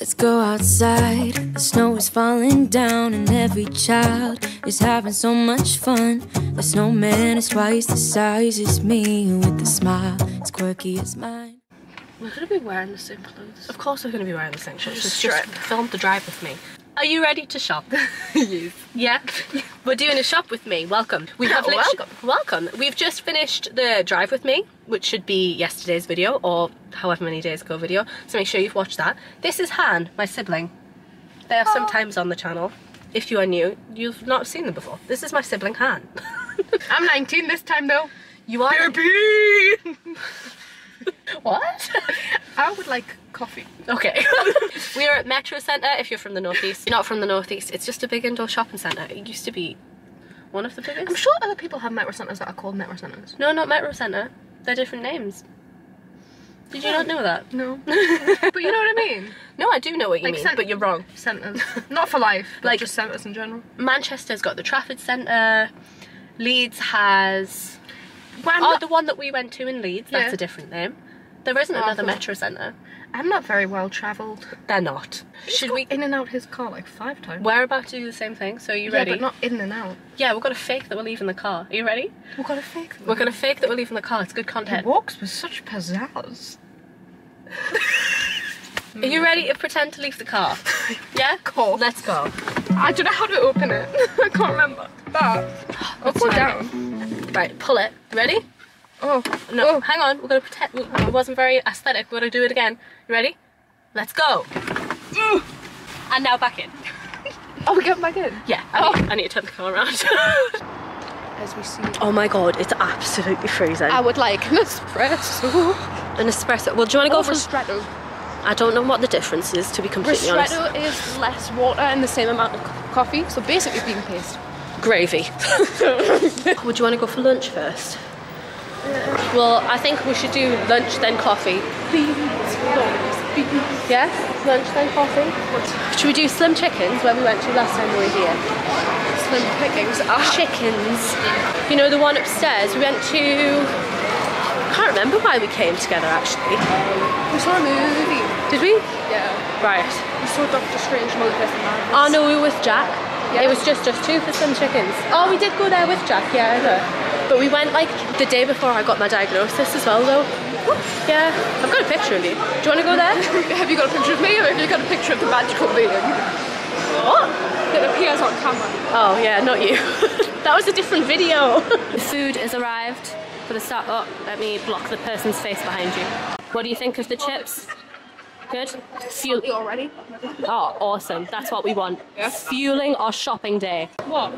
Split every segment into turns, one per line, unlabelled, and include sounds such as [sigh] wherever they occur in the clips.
Let's go outside. The snow is falling down, and every child is having so much fun. The snowman is twice the size as me, with a smile as quirky as mine.
We're gonna be wearing the same clothes.
Of course we're going to be wearing the same shirts.
Just
Just,
strip.
film the drive with me. Are you ready to shop? [laughs]
yes.
yeah? We're doing a shop with me. Welcome. We have [laughs]
Welcome.
Welcome. We've just finished the drive with me, which should be yesterday's video or however many days ago video. So make sure you've watched that. This is Han, my sibling. They are sometimes on the channel. If you are new, you've not seen them before. This is my sibling Han. [laughs]
I'm 19 this time though.
you are
Baby!
What? [laughs]
I would like coffee.
Okay. [laughs] we are at Metro Centre if you're from the Northeast. You're not from the Northeast, it's just a big indoor shopping centre. It used to be one of the biggest.
I'm sure other people have metro centres that are called metro centres.
No, not Metro Centre. They're different names. Did you not know that?
No. [laughs] but you know what I mean?
No, I do know what you
Like
mean, but you're wrong.
Centres. Not for life, but
Like-
just centres in general.
Manchester's got the Trafford Centre. Leeds has.
Well,
Oh, the one that we went to in Leeds. That's a different name. There isn't another Metro Centre.
I'm not very well travelled.
They're not. Should we?
in and out his car like five times?
We're about to do the same thing. So are you
yeah,
ready?
but not in and out.
Yeah, we're gonna fake that we're leaving the car. Are you ready?
We've got to fake them.
We're gonna fake that we're leaving the car. It's good
He
content.
walks with such pizzazz.
Are you ready to pretend to leave the car? [laughs] Yeah?
Cool.
Let's go.
I don't know how to open it. [laughs] I can't remember. That.
Try
down.
Right, pull it. Ready?
Oh.
No,
Oh.
hang on. We're gonna pretend. It wasn't very aesthetic. We're gonna do it again. You ready? Let's go. And now back in.
Oh, we get back in.
Yeah, I need, oh. I need to turn the car around. [laughs]
As we see.
oh my god, it's absolutely freezing.
I would like an espresso.
An espresso. Well, do you want to go
Or
for?
ristretto.
I don't know what the difference is, to be completely honest.
Ristretto is less water and the same amount of coffee, so basically bean paste.
Gravy. [laughs] Would you want to go for lunch first? Well, I think we should do lunch then coffee. Yeah? Lunch then coffee? Should we do slim chickens where we went to last time we were here?
Slim pickings. Ah,
Chickens. You know the one upstairs? We went to. I can't remember why we came together actually.
we saw a movie.
Did we?
Yeah.
Right.
We saw Doctor Strange Multiverse of.
Oh no, we were with Jack.
Yeah.
It was just us two for some chickens. Oh, we did go there with Jack, yeah, I know. But we went like the day before I got my diagnosis as well, though. Yeah, I've got a picture of you. Do you want to go there? [laughs]
Have you got a picture of me or have you got a picture of the magical being
What?
that appears on camera?
Oh yeah, not you. [laughs] that was a different video. [laughs] the food has arrived for the start. Oh, let me block the person's face behind you. What do you think of the chips? Good. Fuel.
already?
Oh, awesome. That's what we want.
Yeah.
Fueling our shopping day.
What?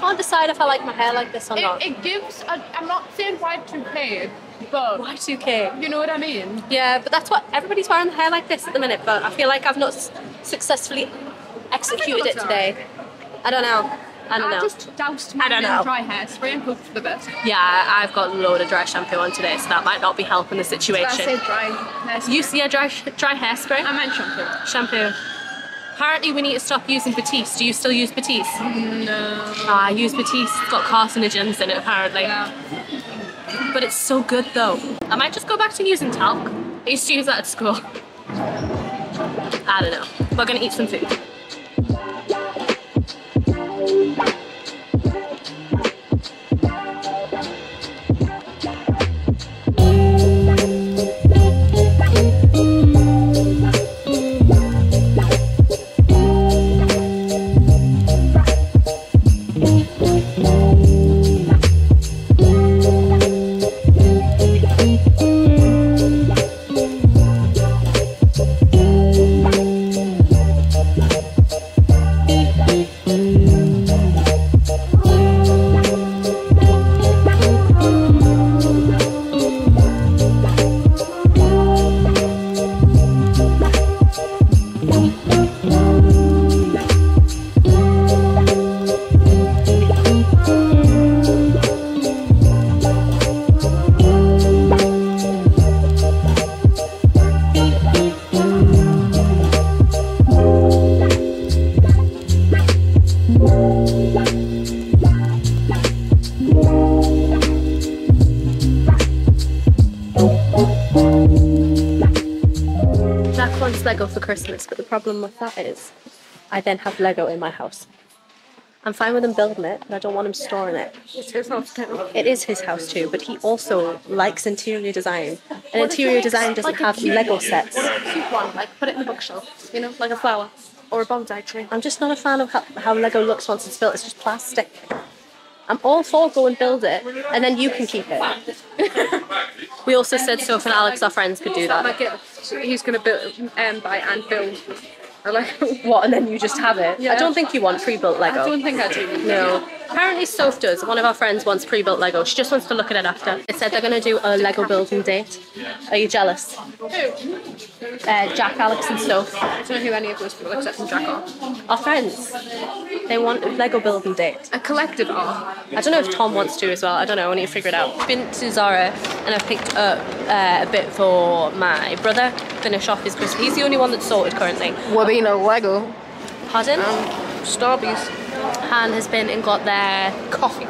I can't decide if I like my hair like this or not.
It, it gives, a, I'm not saying Y2K, but
Y2K.
you know what I mean?
Yeah, but that's what everybody's wearing the hair like this at the minute. But I feel like I've not successfully executed it today. I don't know. I don't
I
know.
just doused my
I
dry hairspray and hoped for the best.
Yeah, I've got a load of dry shampoo on today, so that might not be helping the
Did I
situation.
say dry hairspray?
You see a dry dry hairspray?
I meant shampoo.
shampoo. Apparently, we need to stop using Batiste. Do you still use Batiste?
No.
Ah, I use Batiste. It's got carcinogens in it, apparently.
Yeah.
But it's so good though. I might just go back to using talc. I used to use that at school. I don't know. We're gonna eat some food. Christmas, but the problem with that is I then have Lego in my house. I'm fine with him building it, but I don't want him storing it.
It's his house too.
It is his house too, but he also likes interior design. And interior design doesn't have Lego sets.
Cute one, like put it in the bookshelf, you know, like a flower or a bonsai tree.
I'm just not a fan of how, how Lego looks once it's built. It's just plastic. I'm all for go and build it, and then you can keep it. [laughs] we also said Soph and Alex, our friends, could do that.
He's gonna build, um, buy and build a Lego. [laughs]
What? And then you just have it.
Yeah.
I don't think you want pre-built Lego.
I don't think I do.
No. Apparently Soph does. One of our friends wants pre-built Lego. She just wants to look at it after. It said they're going to do a Lego building date. Are you jealous?
Who?
Uh, Jack, Alex and Soph.
I don't know who any of those people except from Jack are.
Our friends. They want a Lego building date.
A collective are.
I don't know if Tom wants to as well. I don't know. I need to figure it out. Been to Zara and I've picked up uh, a bit for my brother. Finish off his Christmas. He's the only one that's sorted currently.
Wabino Lego.
Pardon?
Starbies.
Han has been and got their
Coffee.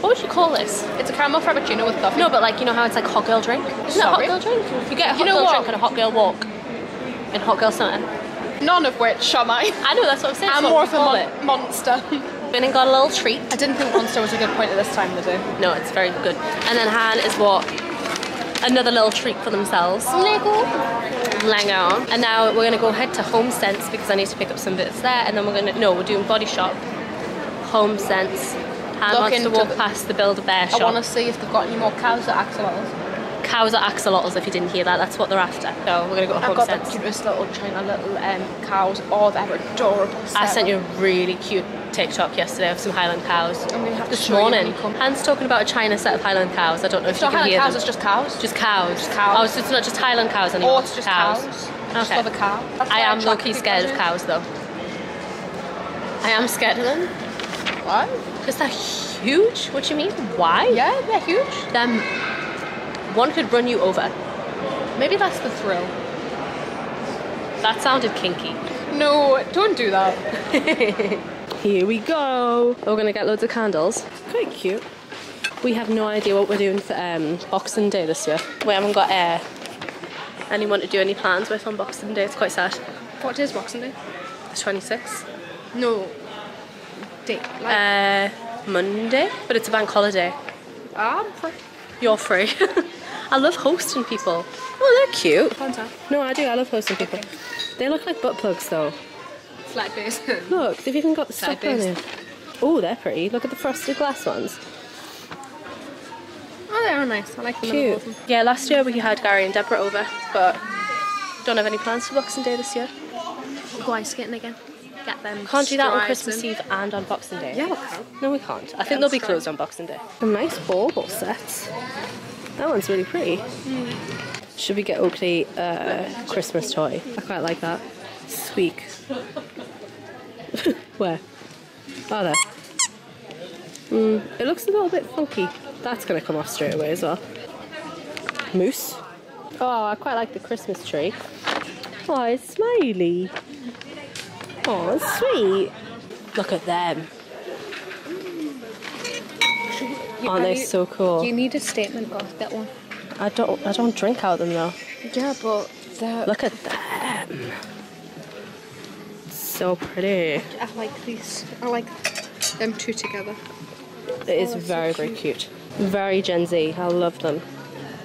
what would you call this?
It's a caramel frappuccino with coffee.
No, but like you know how it's like hot girl drink. Isn't it a hot girl drink? You get a hot
You know
girl
what?
drink and a hot girl walk. And hot girl summer.
None of which am I.
I know that's what I'm saying.
I'm
that's
more of a mon- monster.
Been and got a little treat.
I didn't think monster was a good point at this time of the day.
No, it's very good. And then Han is what another little treat for themselves. Lego. Lego. And now we're gonna go head to Homesense because I need to pick up some bits there. And then we're gonna no, we're doing Body Shop, Homesense. Han
Look
wants to walk past the Build a Bear shop.
I want to see if they've got any more cows at axolotls.
Cows are axolotls. If you didn't hear that, that's what they're after. So we're gonna go to
I've
Home
got the cutest little China little um, cows. Oh, they're adorable.
I sent you a really cute TikTok yesterday of some Highland cows.
I'm gonna have to
this
show you
morning.
you.
Han's talking about a China set of Highland cows. I don't know if
It's
you can
Highland
hear
cows,
them.
it's just cows.
Just cows.
Just cows.
Oh, so it's not just Highland cows anymore.
Oh, it's just cows. Just
Okay.
love a cow. That's
I am
low-key
scared of cows though. I am scared of them
What?
because they're huge. What do you mean? Why?
Yeah, they're huge.
Them. One could run you over.
Maybe that's the thrill.
That sounded kinky.
No, don't do that. [laughs]
Here we go. We're gonna get loads of candles. Quite cute. We have no idea what we're doing for um, Boxing Day this year. We haven't got uh, anyone to do any plans with on Boxing Day. It's quite sad.
What is Boxing Day?
The 26th.
No. Day. Like,
Uh, Monday, but it's a bank holiday.
I'm free.
You're free. [laughs] I love hosting people. Oh, they're cute.
Fanta.
No, I do. I love hosting people. They look like butt plugs though.
Flat base. [laughs]
Look, they've even got the
Side
stopper on
base.
it. Oh, they're pretty. Look at the frosted glass ones.
oh, they are nice. I like them.
Cute.
bottom.
Yeah, last year we had Gary and Deborah over, but don't have any plans for Boxing Day this year.
Go ice skating again. Get them.
Can't do that on Christmas
in.
Eve and on Boxing Day.
Yeah, we can.
No, we can't. I think they'll be
try.
closed on Boxing Day. Some nice bauble sets. That one's really pretty. Should we get Oakley a Christmas toy? I quite like that. Squeak. [laughs] Where? Oh, there. Mm, it looks a little bit funky. That's going to come off straight away as well. Moose. Oh, I quite like the Christmas tree. Oh, it's smiley. Oh, it's sweet. Look at them. Oh, Aren't they so cool?
You need a statement of that one.
I don't I don't drink out of them though.
Yeah, but the
Look at them. So pretty.
I like these. I like them two together.
It is very, very cute. Very Gen Z. I love them.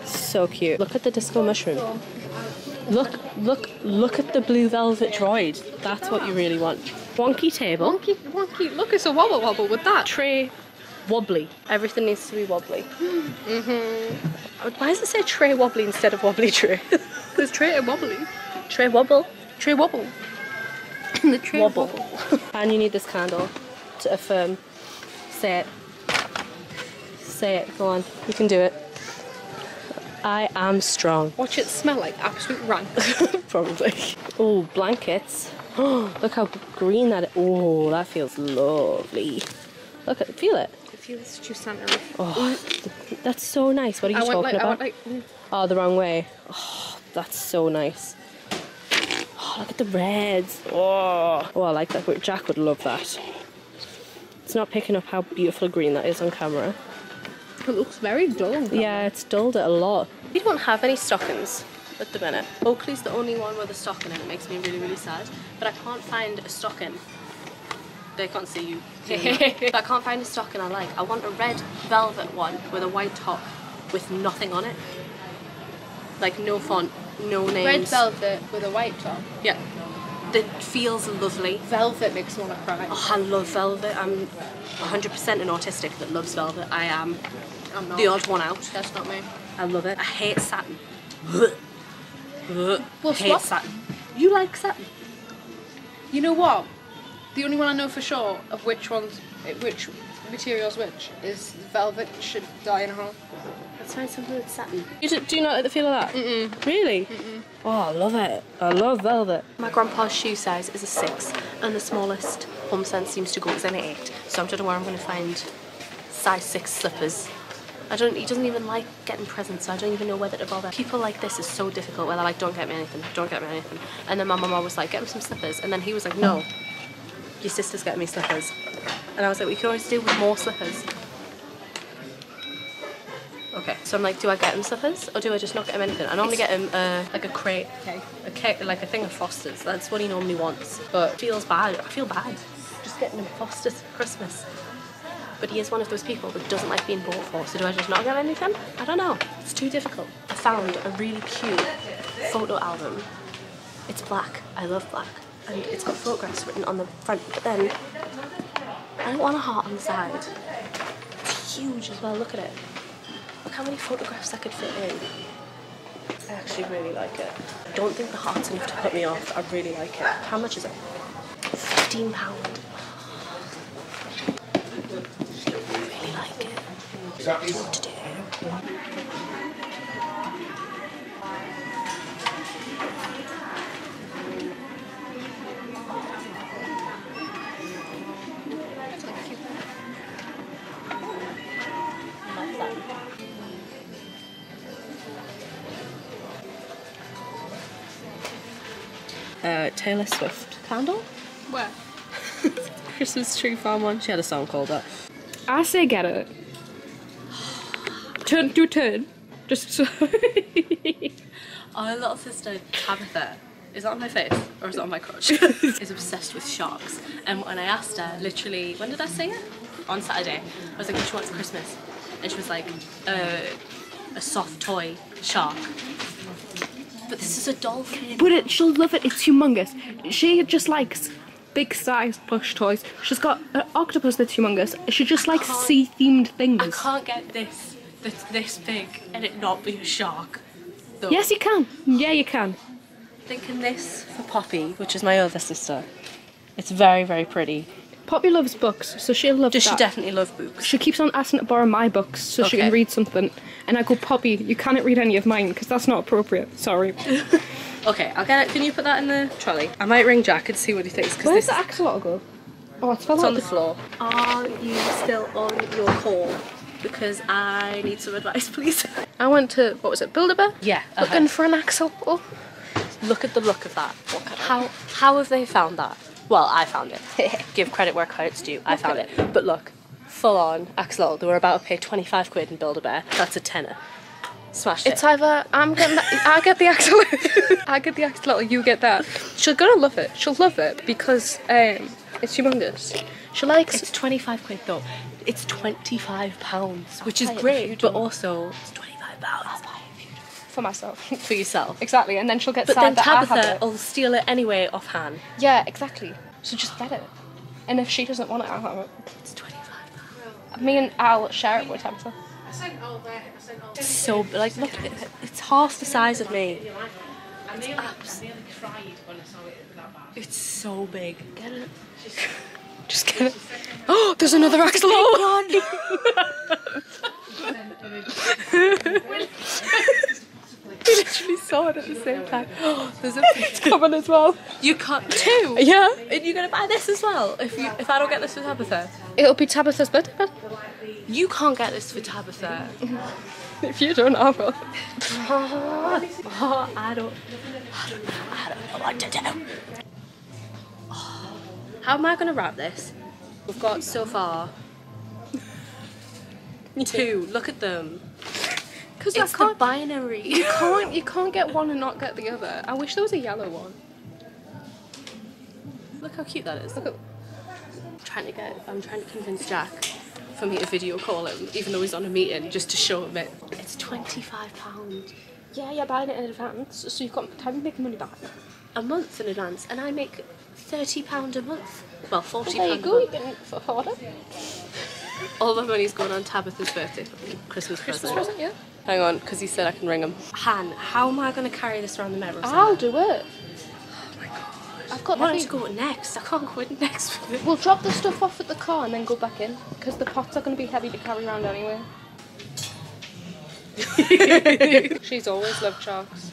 So cute. Look at the disco mushroom. Look, look, look at the blue velvet droid. That's what you really want. Wonky table.
Wonky, wonky. Look, it's a wobble wobble with that.
Tray wobbly. Everything needs to be wobbly. Mm-hmm. Why does it say tray wobbly instead of wobbly tray? [laughs]
Because tray are wobbly.
tray wobble.
Tray wobble. [coughs] the tray
Wobble. [laughs] and you need this candle to affirm. Say it. Say it. Go on. You can do it. I am strong.
Watch it smell like absolute rank. [laughs]
Probably. Oh, blankets. Oh, [gasps] look how green that is. Oh, that feels lovely. Look at feel it.
I feel it's too Santa.
Oh, that's so nice. What are you
I
talking
like, I
about?
like. mm,
Oh, the wrong way. Oh, that's so nice. Oh, look at the reds. Oh, oh I like that. Jack would love that. It's not picking up how beautiful green that is on camera.
It looks very dull.
Yeah, it's dulled it a lot. We don't have any stockings. at the minute. Oakley's the only one with a stocking and it makes me really, really sad. But I can't find a stocking. They can't see you. [laughs] but I can't find a stocking I like. I want a red velvet one with a white top with nothing on it. Like no font, no names.
Red velvet with a white top.
Yeah. That feels lovely.
Velvet makes me want to cry.
Oh, I love velvet. I'm 100% an autistic that loves velvet. I am
I'm not.
the odd one out.
That's not me.
I love it. I hate satin.
Well,
hate
swap.
satin. You like satin?
You know what? The only one I know for sure of which ones, which materials which is velvet should die in a hole.
Let's find something with satin. You do, do you not like the feel of that? Mm-mm. Really? Mm-mm. Oh, I love it. I love velvet. My grandpa's shoe size is a six, and the smallest Homesense seems to go is an eight. So I don't know where I'm going to find size six slippers. I don't. He doesn't even like getting presents, so I don't even know whether to bother. People like this is so difficult. Where they're like, "Don't get me anything. Don't get me anything." And then my mum was like, "Get me some slippers," and then he was like, "No, your sister's getting me slippers." And I was like, "We can always do with more slippers." Okay, so I'm like, do I get him slippers or do I just not get him anything? I normally get him uh, like a crate,
Okay.
a cake, like a thing of Fosters. That's what he normally wants. But feels bad. I feel bad just getting him Fosters for Christmas. But he is one of those people that doesn't like being bought for. So do I just not get anything? I don't know. It's too difficult. I found a really cute photo album. It's black. I love black, and it's got photographs written on the front. But then I don't want a heart on the side. It's huge as well. Look at it. Look how many photographs I could fit in. I actually really like it. I don't think the heart's enough to put me off. I really like it. How much is it? Fifteen pound. Really like it. What do you want to do? Uh, Taylor Swift candle.
Where? [laughs]
Christmas tree farm one. She had a song called that.
I say get it. Turn, do a turn. Just so.
Our little sister Tabitha is that on my face or is it on my crotch? [laughs] is obsessed with sharks. And when I asked her, literally, when did I say it? On Saturday. I was like, what she wants Christmas? And she was like, uh, a soft toy shark. But this is a dolphin.
But it, she'll love it. It's humongous. She just likes big sized plush toys. She's got an octopus that's humongous. She just likes sea themed things.
I can't get this that's this big and it not be a shark. Though.
Yes, you can. Yeah, you can.
Thinking this for Poppy, which is my other sister. It's very, very pretty.
Poppy loves books, so she'll love
Does she definitely love books?
She keeps on asking to borrow my books so she
Okay.
can read something. And I go, Poppy, you cannot read any of mine because that's not appropriate. Sorry. [laughs]
Okay, I'll get it. Can you put that in the trolley? I might ring Jack and see what he thinks because
Where's
this
the axolotl go? Oh, it's fell
It's
out
on the floor. Are you still on your call? Because I need some advice, [laughs] please.
I went to, what was it, Build-A-Bear?
Yeah, uh-huh.
Looking for an axolotl.
Look at the look of that. How how have they found that? Well, I found it. [laughs] Give credit where credit's due. I found it. But look, full on axolotl. They were about to pay twenty five quid and build a bear. That's a tenner. Smashed
It's
it.
either I'm getting that, I get the axolotl, [laughs] I get the axolotl, you get that. She's gonna love it. She'll love it because um, it's humongous. She likes.
It's twenty five quid though. It's twenty five pounds, which is
buy it if you
great. But also, it's twenty five pounds
for myself. [laughs]
for yourself.
exactly, and then she'll get
But
sad
then
that I have
Tabitha
it.
will steal it anyway offhand.
Yeah, exactly. So just get it. And if she doesn't want it, I'll have it.
It's twenty five.
Me and I'll share it with Tabitha.
It's so like look, it, it's half the size of me. It's abs- It's so big. Get it?
Just get it. Oh, [gasps] there's another axolotl. [laughs] [laughs] [laughs] we literally saw it at the same time. [gasps]
There's a
It's [laughs] coming as well.
you can't two.
Yeah.
And you're gonna buy this as well if you if I don't get this for Tabitha.
It'll be Tabitha's birthday.
You can't get this for Tabitha. [laughs]
If you don't, I will.
Oh, I don't. I don't know what to do. [sighs] How am I gonna wrap this? We've got so far two. Look at them.
Because
It's the binary.
You [laughs] can't. You can't get one and not get the other. I wish there was a yellow one.
Look how cute that is.
Look at.
I'm trying to get. I'm trying to convince Jack for me to video call him, even though he's on a meeting, just to show him it. It's twenty five pound
Yeah, you're buying it in advance, so you've got time to make money back.
a month in advance, and I make thirty pound a month. Well, forty
There you go. You can afford it.
All my money's going on Tabitha's birthday Christmas,
Christmas
present.
present, yeah.
Hang on, because he said I can ring him. Han, how am I going to carry this around the mirror?
I'll do it. Oh my god. I've got
Why
that.
don't you go next? I can't go in next with.
We'll drop the stuff off at the car and then go back in because the pots are going to be heavy to carry around anyway. [laughs] She's always loved sharks.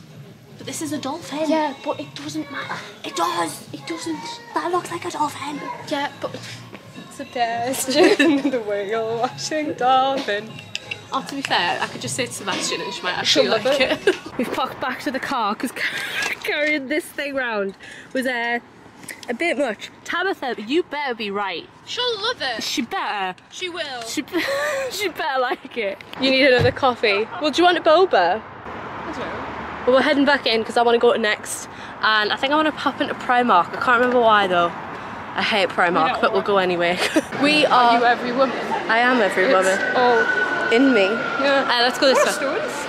But this is a dolphin.
Yeah, but it doesn't matter.
It does.
It doesn't.
That looks like a dolphin.
Yeah, but it's a Sebastian, [laughs] the whale watching dolphin.
Oh, to be fair, I could just say to Sebastian and she might actually like it. [laughs] We've popped back to the car because [laughs] carrying this thing round was uh, a bit much. Tabitha, you better be right.
She'll love it.
She better.
She will.
She, be- [laughs] she better like it. You need another coffee. Well, do you want a boba? Well, we're heading back in because I want to go to next. And I think I want to pop into Primark. I can't remember why though. I hate Primark, but we'll go anyway. we
Are
are.
you every woman?
I am every woman.
Oh,
In me.
yeah.
Uh, let's go this way.
Stones?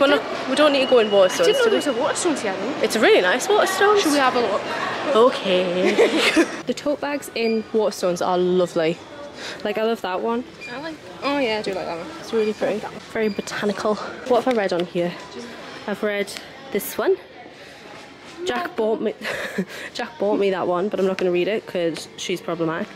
We're not, we don't need to go in Waterstones.
Didn't know there was a Waterstones here. though.
It's a really nice Waterstones.
Should we have a look?
Okay. [laughs] the tote bags in Waterstones are lovely. Like I love that one.
I like. Oh yeah, I do like that one.
It's really pretty. Very botanical. What have I read on here? I've read this one. Jack bought me [laughs] Jack bought me that one, but I'm not going to read it because she's problematic.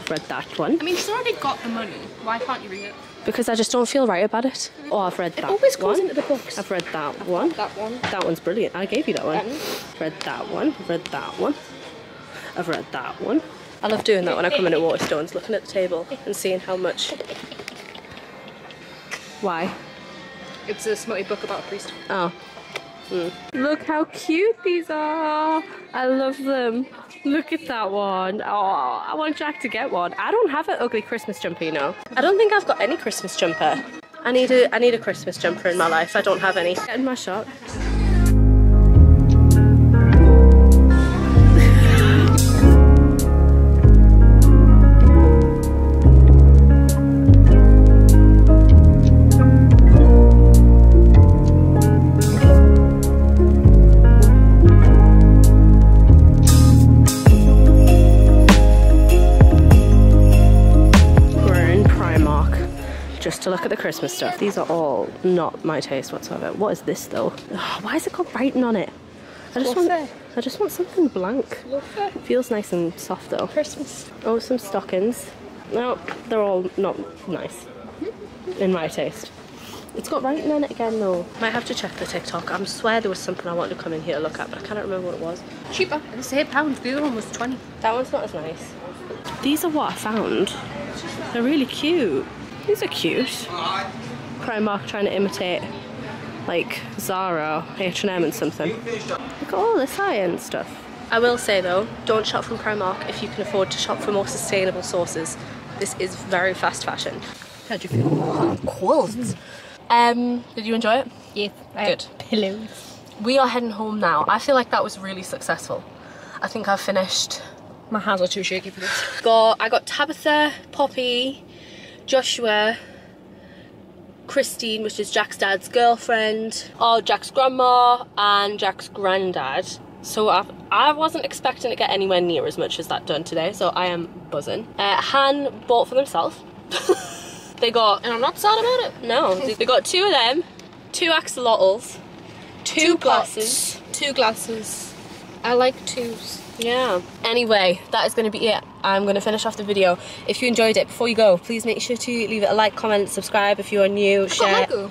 I've read that one
I mean, she's already got the money. Why can't you read it?
Because I just don't feel right about it. Oh, I've read that It
always goes
one.
into the books.
I've read that one.
That one.
That one's brilliant. I gave you that one.
Mhm.
Read that one. Read that one. I've read that one. I love doing that when I come in at Waterstones, looking at the table and seeing how much. Why?
It's a smutty book about a priest.
Oh. Mm. Look how cute these are. I love them. Look at that one. Oh, I want Jack to get one. I don't have an ugly Christmas jumper, you know. I don't think I've got any Christmas jumper. I need a I need a Christmas jumper in my life. I don't have any. Get in my shot. Just to look at the Christmas stuff. These are all not my taste whatsoever. What is this though? Ugh, why has it got writing on it? I just want I just want something blank.
It.
Feels nice and soft though.
Christmas.
Oh, some stockings. No, they're all not nice in my taste. It's got writing on it again though. Might have to check the TikTok. I swear there was something I wanted to come in here to look at, but I can't remember what it was.
Cheaper. It's eight pounds. The other one was twenty.
That one's not as nice. These are what I found. They're really cute. These are cute. Primark trying to imitate like Zara, H&M and something. Look at all this high-end stuff. I will say though, don't shop from Primark if you can afford to shop for more sustainable sources. This is very fast fashion. How do you feel? Quilts. Um, did you enjoy it?
Yeah.
Good.
Pillows.
We are heading home now. I feel like that was really successful. I think I've finished
My hands are too shaky for this.
got I got Tabitha, Poppy, Joshua, Christine, which is Jack's dad's girlfriend, oh Jack's grandma, and Jack's granddad. So I, I wasn't expecting to get anywhere near as much as that done today, so I am buzzing. Uh, Han bought for themselves. [laughs] they got
And I'm not sad about it.
no, they got two of them, two axolotls, two, glasses.
pots, Two glasses. I like twos.
Yeah. Anyway, that is going to be it. I'm going to finish off the video. If you enjoyed it, before you go, please make sure to leave it a like, comment, subscribe if you are new,
Got
share.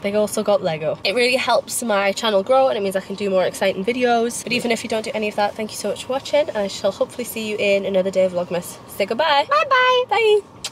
They also got Lego. It really helps my channel grow and it means I can do more exciting videos. But even if you don't do any of that, thank you so much for watching and I shall hopefully see you in another day of Vlogmas. Say goodbye.
Bye bye.
Bye.